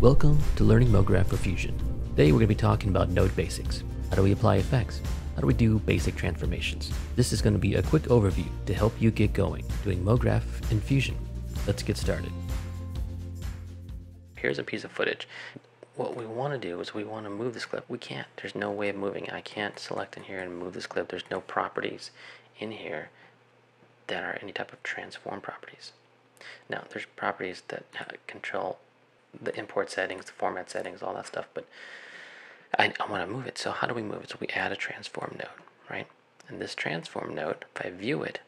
Welcome to Learning MoGraph for Fusion. Today we're going to be talking about node basics. How do we apply effects? How do we do basic transformations? This is going to be a quick overview to help you get going doing MoGraph and Fusion. Let's get started. Here's a piece of footage. What we want to do is we want to move this clip. We can't. There's no way of moving. I can't select in here and move this clip. There's no properties in here that are any type of transform properties. Now, there's properties that control the import settings, the format settings, all that stuff, but I, I want to move it. So how do we move it? So we add a transform node, right? And this transform node, if I view it,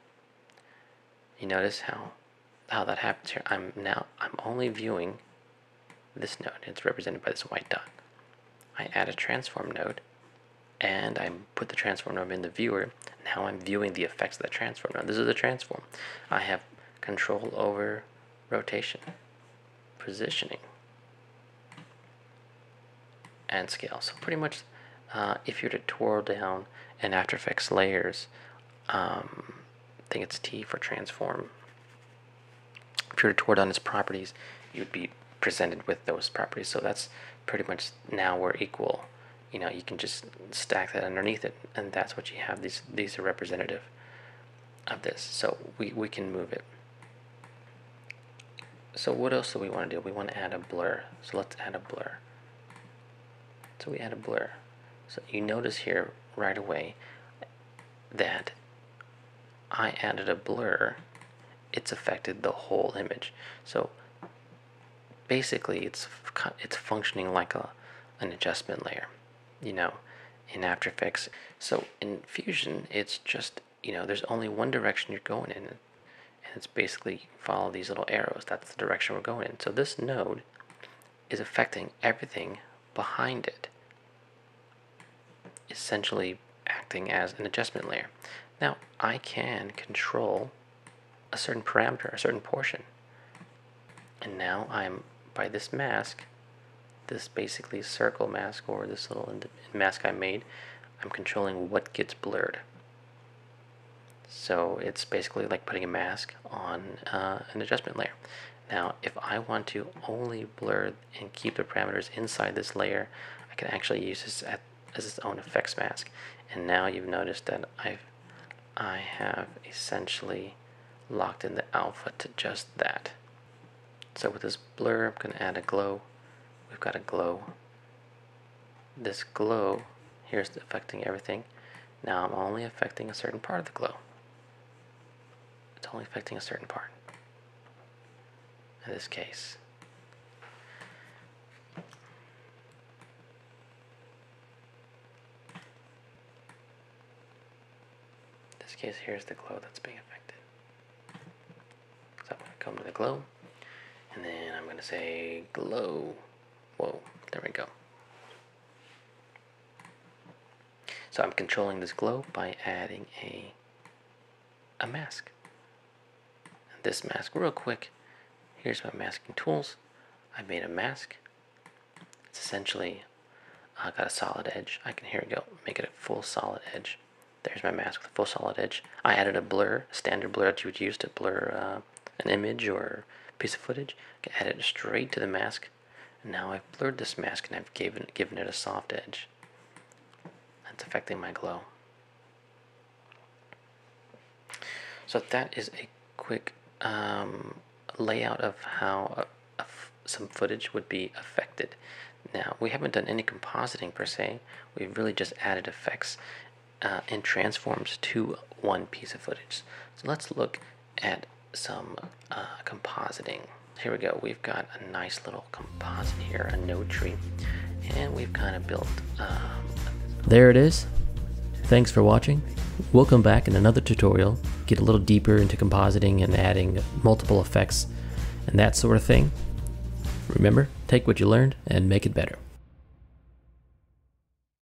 you notice how how that happens here. I'm now I'm only viewing this node. It's represented by this white dot. I add a transform node, and I put the transform node in the viewer. Now I'm viewing the effects of the transform node. This is the transform. I have control over rotation, positioning, and scale. So pretty much, uh, if you were to twirl down in After Effects layers, um, I think it's T for transform. If you were to twirl down its properties, you'd be presented with those properties. So that's pretty much now we're equal. You know, you can just stack that underneath it, and that's what you have. These these are representative of this. So we, we can move it. So what else do we want to do? We want to add a blur. So let's add a blur. So we add a blur. So you notice here right away that I added a blur. It's affected the whole image. So basically it's it's functioning like a an adjustment layer, you know, in After Effects. So in Fusion, it's just, you know, there's only one direction you're going in. And it's basically follow these little arrows. That's the direction we're going in. So this node is affecting everything behind it essentially acting as an adjustment layer. Now, I can control a certain parameter, a certain portion. And now I'm, by this mask, this basically circle mask or this little mask I made, I'm controlling what gets blurred. So it's basically like putting a mask on uh, an adjustment layer. Now, if I want to only blur and keep the parameters inside this layer, I can actually use this at as its own effects mask. And now you've noticed that I've I have essentially locked in the alpha to just that. So with this blur, I'm going to add a glow. We've got a glow. This glow, here's affecting everything. Now I'm only affecting a certain part of the glow. It's only affecting a certain part. In this case. This case, here's the glow that's being affected. So I'm going to come to the glow, and then I'm going to say glow. Whoa, there we go. So I'm controlling this glow by adding a, a mask. And this mask, real quick, here's my masking tools. I made a mask. It's essentially uh, got a solid edge. I can, here we go, make it a full solid edge. There's my mask with a full solid edge. I added a blur, standard blur that you would use to blur uh, an image or piece of footage. I can add it straight to the mask. And now I've blurred this mask and I've given, given it a soft edge. That's affecting my glow. So that is a quick um, layout of how some footage would be affected. Now, we haven't done any compositing per se. We've really just added effects uh, and transforms to one piece of footage. So let's look at some uh, compositing. Here we go. We've got a nice little composite here, a node tree, and we've kind of built. Um, there it is. Thanks for watching. We'll come back in another tutorial, get a little deeper into compositing and adding multiple effects and that sort of thing. Remember, take what you learned and make it better.